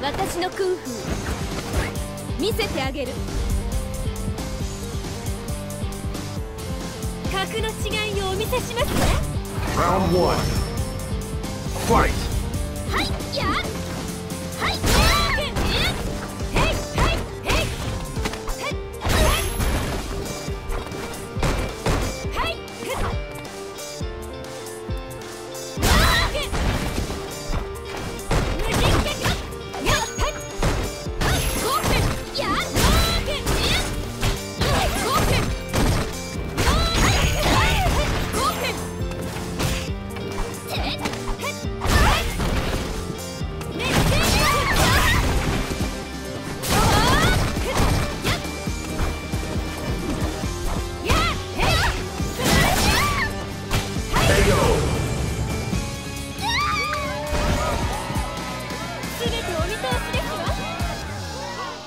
私の空風見せてあげる。格の違いをお見せしますね。Round 1 Fight! はいやっ。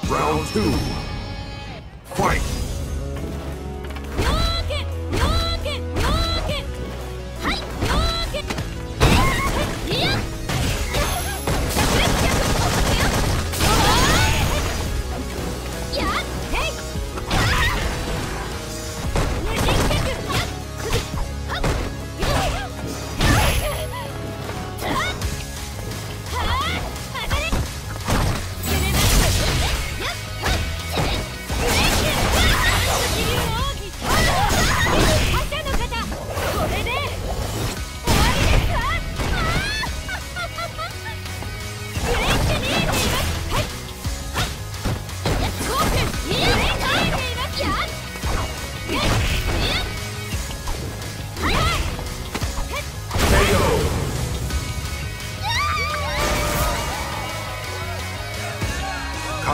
Round two. Fight!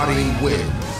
nobody wins.